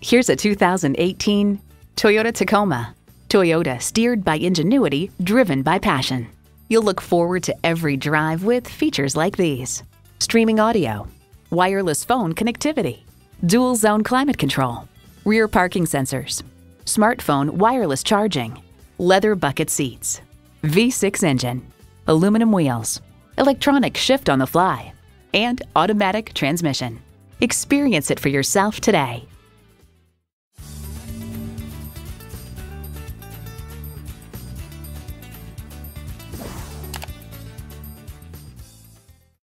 Here's a 2018 Toyota Tacoma. Toyota, steered by ingenuity, driven by passion. You'll look forward to every drive with features like these streaming audio, wireless phone connectivity, dual zone climate control, rear parking sensors, smartphone wireless charging, leather bucket seats, V6 engine, aluminum wheels, electronic shift on the fly, and automatic transmission. Experience it for yourself today.